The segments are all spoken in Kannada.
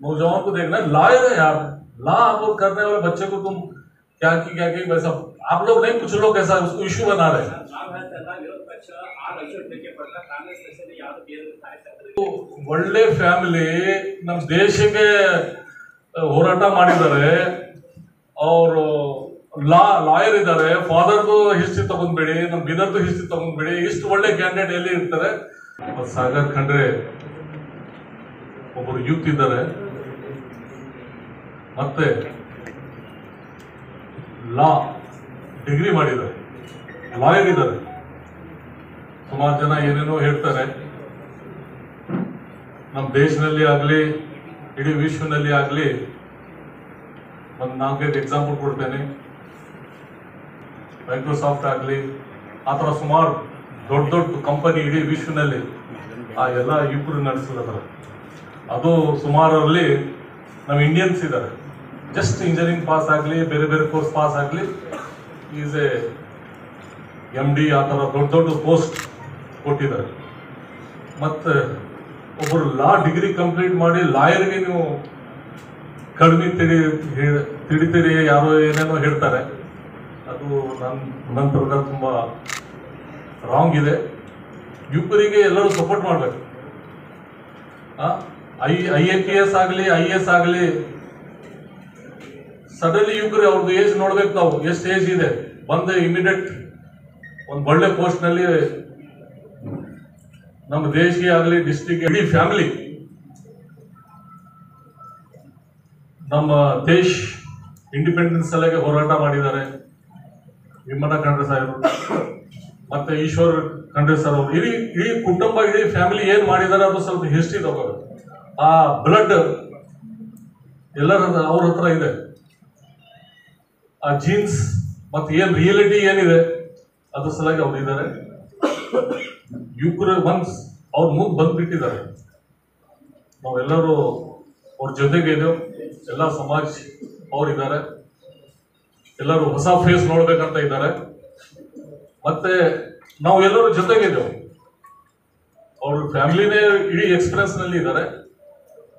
नौजवान को देखना लॉयर है यार लॉ आप लोग करने वाले बच्चे को तुम क्या की क्या की वैसा आप लोग नहीं कुछ लोग ऐसा उसको इश्यू बना रहे हैं ನಾವು ಹೇಳ್ತಲ್ಲ ವಿರೋಧ ಪಕ್ಷ ಆ ರಕ್ಷಣೆ ಪಟ್ಟ ಕಾಂಗ್ರೆಸ್ ಪಕ್ಷದಲ್ಲಿ ಯಾವುದು ಬೇರೆ ಕಾರ್ಯಕರ್ತರು ಒಳ್ಳೆ ಫ್ಯಾಮಿಲಿ ನಮ್ಮ ದೇಶಕ್ಕೆ ಹೋರಾಟ ಮಾಡಿದ್ದಾರೆ ಅವರು ಲಾ ಲಾಯರ್ ಇದ್ದಾರೆ ಫಾದರ್ದು ಹಿಸ್ಟ್ರಿ ತಗೊಂಡ್ಬೇಡಿ ನಮ್ಮ ಬಿದರ್ದು ಹಿಸ್ಟ್ರಿ ತಗೊಂಡ್ಬೇಡಿ ಇಷ್ಟು ಒಳ್ಳೆ ಕ್ಯಾಂಡಿಡೇಟ್ ಎಲ್ಲಿ ಇರ್ತಾರೆ ಮತ್ತು ಸಾಗರ್ ಖಂಡ್ರೆ ಒಬ್ಬರು ಯೂತ್ ಇದ್ದಾರೆ ಮತ್ತೆ ಲಾ ಡಿಗ್ರಿ ಮಾಡಿದ್ದಾರೆ ಲಾಯರ್ ಇದ್ದಾರೆ ಸುಮಾರು ಜನ ಏನೇನೋ ಹೇಳ್ತಾರೆ. ನಮ್ಮ ದೇಶದಲ್ಲಿ ಆಗಲಿ, ಇಡೀ ವಿಶ್ವನಲ್ಲಿ ಆಗಲಿ, ಒಂದು ನಾಲ್ಕೈದು ಎಕ್ಸಾಂಪಲ್ ಕೊಡ್ತೇನೆ. ಮೈಕ್ರೋಸಾಫ್ಟ್ ಆಗಲಿ, ಆ ಥರ ಸುಮಾರು ದೊಡ್ಡ ದೊಡ್ಡ ಕಂಪನಿ ಇಡೀ ವಿಶ್ವನಲ್ಲಿ ಆ ಎಲ್ಲ ಇಬ್ಬರು ನಡೆಸಿದಾರೆ. ಅದು ಸುಮಾರಲ್ಲಿ ನಮ್ಮ ಇಂಡಿಯನ್ಸ್ ಇದ್ದಾರೆ. ಜಸ್ಟ್ ಇಂಜಿನಿಯರಿಂಗ್ ಪಾಸ್ ಆಗಲಿ, ಬೇರೆ ಬೇರೆ ಕೋರ್ಸ್ ಪಾಸ್ ಆಗಲಿ ಈಸ್ ಎ ಎಂ ಡಿ ಆ ಥರ ದೊಡ್ಡ ದೊಡ್ಡ ಪೋಸ್ಟ್ ಕೊಟ್ಟಿದ್ದಾರೆ. ಮತ್ತು ಒಬ್ಬರು ಲಾ ಡಿಗ್ರಿ ಕಂಪ್ಲೀಟ್ ಮಾಡಿ ಲಾಯರ್ಗೆ ನೀವು ಕಡಿಮೆ ತಿಳಿ ತಿಳಿತೀರಿ ಯಾರೋ ಏನೇನೋ ಹೇಳ್ತಾರೆ. ಅದು ನನ್ನ ನನ್ನ ಪ್ರಕಾರ ತುಂಬ ರಾಂಗ್ ಇದೆ. ಯುವಕರಿಗೆ ಎಲ್ಲರೂ ಸಪೋರ್ಟ್ ಮಾಡಬೇಕು. I I A P S ಆಗಲಿ ಐ ಎ ಎಸ್ ಆಗಲಿ ಸಡನ್ಲಿ ಯುವಕರು ಅವ್ರದ್ದು ಏಜ್ ನೋಡ್ಬೇಕು ನಾವು, ಎಷ್ಟು ಏಜ್ ಇದೆ. ಬಂದ ಇಮಿಡಿಯೇಟ್ ಒಂದು ಒಳ್ಳೆ ಪೋಸ್ಟ್ನಲ್ಲಿ ನಮ್ಮ ದೇಶಕ್ಕೆ ಆಗಲಿ ಡಿಸ್ಟಿಕ್ ಇಡೀ ಫ್ಯಾಮಿಲಿ ನಮ್ಮ ದೇಶ್ ಇಂಡಿಪೆಂಡೆನ್ಸ್ ಸಲಗೆ ಹೋರಾಟ ಮಾಡಿದ್ದಾರೆ. ವಿಮಲ ಖಂಡ್ರೆ ಸಾಹೇಬರು, ಮತ್ತೆ ಈಶ್ವರ್ ಖಂಡ್ರೆ ಸರ್ ಅವರು. ಇಡೀ ಇಡೀ ಕುಟುಂಬ, ಇಡೀ ಫ್ಯಾಮಿಲಿ ಏನು ಮಾಡಿದ್ದಾರೆ ಅದು ಸ್ವಲ್ಪ ಹಿಸ್ಟ್ರಿ ತಗೋಬೇಕು. ಆ ಬ್ಲಡ್ ಎಲ್ಲರ ಅವ್ರ ಹತ್ರ ಇದೆ. ಆ ಜೀನ್ಸ್ ಮತ್ತೆ ಏನ್ ರಿಯಾಲಿಟಿ ಏನಿದೆ, ಅದ್ರ ಸಲುವಾಗಿ ಅವ್ರು ಇದ್ದಾರೆ ಯುವಕರು ಒನ್ಸ್ ಅವ್ರ ಮುಂದೆ ಬಂದ್ಬಿಟ್ಟಿದ್ದಾರೆ. ನಾವೆಲ್ಲರೂ ಅವ್ರ ಜೊತೆಗೆ ಇದ್ದೇವೆ ಎಲ್ಲ ಸಮಾಜ ಅವರಿದ್ದಾರೆ ಎಲ್ಲರೂ ಹೊಸ ಫೇಸ್ ನೋಡ್ಬೇಕಂತ ಇದ್ದಾರೆ ಮತ್ತೆ ನಾವು ಎಲ್ಲರೂ ಜೊತೆಗಿದ್ದೇವೆ ಅವ್ರ ಫ್ಯಾಮಿಲಿನೇ ಇಡೀ ಎಕ್ಸ್ಪ್ರೆಸ್ನಲ್ಲಿ ಇದ್ದಾರೆ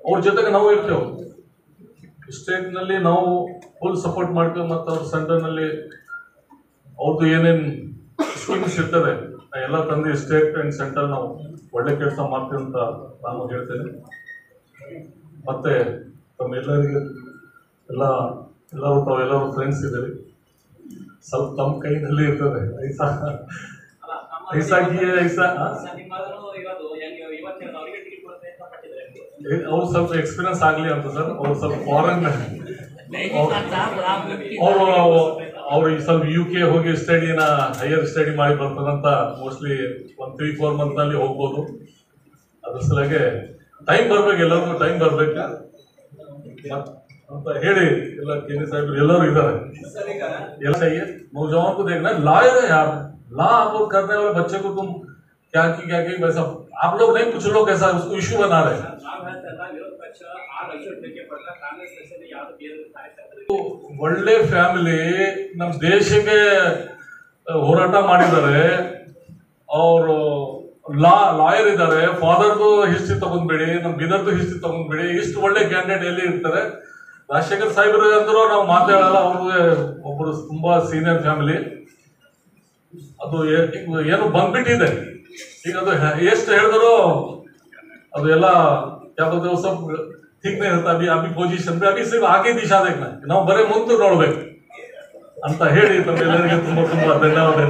ಅವ್ರ ಜೊತೆಗೆ ನಾವು ಇರ್ತೇವೆ. ಸ್ಟೇಟ್ನಲ್ಲಿ ನಾವು ಫುಲ್ ಸಪೋರ್ಟ್ ಮಾಡ್ಕೊಂಡು ಮತ್ತು ಅವ್ರ ಸೆಂಟರ್ನಲ್ಲಿ ಅವ್ರದ್ದು ಏನೇನು ಸ್ಕೀಮ್ಸ್ ಇರ್ತದೆ ಎಲ್ಲ ತಂದು ಸ್ಟೇಟ್ ಅಂಡ್ ಸೆಂಟ್ರಲ್ ನಾವು ಒಳ್ಳೆ ಕೆಲಸ ಮಾಡ್ತೀವಿ ಅಂತ ನಾನು ಹೇಳ್ತೇನೆ. ಮತ್ತು ತಮ್ಮೆಲ್ಲರಿಗೆ ಎಲ್ಲ ಎಲ್ಲರೂ ತಾವೆಲ್ಲರೂ ಫ್ರೆಂಡ್ಸ್ ಇದ್ದೀರಿ. ಸ್ವಲ್ಪ ತಮ್ಮ ಕೈನಲ್ಲಿ ಇರ್ತದೆ ಐಸಾ. ನಮ್ಮ ಐಸಾ ಅವ್ರು ಸ್ವಲ್ಪ ಎಕ್ಸ್ಪೀರಿಯನ್ಸ್ ಆಗಲಿ ಅಂತ ಸರ್ ಅವ್ರು ಸ್ವಲ್ಪ ಫಾರಿನ್ ಅವರು ಅವ್ರು ಈ ಸ್ವಲ್ಪ ಯು ಕೆ ಹೋಗಿ ಸ್ಟಡಿನ ಹೈಯರ್ ಸ್ಟಡಿ ಮಾಡಿ ಬರ್ತದಂತ ಮೋಸ್ಟ್ಲಿ ಒಂದು ತ್ರೀ ಫೋರ್ ಮಂತ್ ನಲ್ಲಿ ಹೋಗ್ಬೋದು ಅದ್ರ ಸಲಗೆ ಟೈಮ್ ಬರ್ಬೇಕು ಎಲ್ಲರಿಗೂ ಟೈಮ್ ಬರ್ಬೇಕು ಮತ್- ಅಂತ ಹೇಳಿ ಎಲ್ಲ ಕೇಂದ್ರ ಸಾಹೇಬರು ಎಲ್ಲರೂ ಇದ್ದಾರೆ ಎಲ್ಲ चाहिए नौजवान को देखना लॉयर है यार लॉ आप लोग करने वाले बच्चे को तुम क्या की क्या की वैसा आप लोग नहीं कुछ लोग ऐसा उसको इश्यू बना रहे हैं ನಾವು ಹೇಳ್ತಲ್ಲ ವಿರೋಧ ಪಕ್ಷ ಆ ರಕ್ಷಣೆ ಪಟ್ಟ ಕಾಂಗ್ರೆಸ್ ಪಕ್ಷದಲ್ಲಿ ಯಾವುದು ಬೇರೆ ಕಾರ್ಯಕರ್ತರು ಒಳ್ಳೆ ಫ್ಯಾಮಿಲಿ ನಮ್ಮ ದೇಶಕ್ಕೆ ಹೋರಾಟ ಮಾಡಿದ್ದಾರೆ ಅವರು ಲಾ ಲಾಯರ್ ಇದ್ದಾರೆ ಫಾದರ್ದು ಹಿಸ್ಟ್ರಿ ತಗೊಂಡ್ಬೇಡಿ ನಮ್ಮ ಬಿದರ್ದು ಹಿಸ್ಟ್ರಿ ತಗೊಂಡ್ಬೇಡಿ ಇಷ್ಟು ಒಳ್ಳೆ ಕ್ಯಾಂಡಿಡೇಟ್ ಎಲ್ಲಿ ಇರ್ತಾರೆ ರಾಜಶೇಖರ್ ಸಾಹೇಬ್ರು ಅಂದ್ರು ನಾವು ಮಾತಾಡಲ್ಲ ಅವ್ರಿಗೆ ಒಬ್ಬರು ತುಂಬಾ ಸೀನಿಯರ್ ಫ್ಯಾಮಿಲಿ ಅದು ಏ- ಏನು ಬಂದ್ಬಿಟ್ಟಿದೆ ಈಗ ಅದು ಎಷ್ಟು ಹೇಳಿದ್ರು ಅದು ಎಲ್ಲ ಯಾವ್ದೋ ಸ್ವಲ್ಪ ಥಿಂಕ್ನೇ ಇರುತ್ತೆ, ಅಭಿ ಅಭಿ ಪೊಸಿಷನ್ ಬಿ ಸಿಗ್, ಹಾಕಿ ದಿಶ ದಿಶಾ ನಾವು ಬರೀ ಮುಂದೆ ನೋಡ್ಬೇಕು ಅಂತ ಹೇಳಿ ತಮ್ಮೆಲ್ಲರಿಗೆ ತುಂಬ ತುಂಬ ಧನ್ಯವಾದ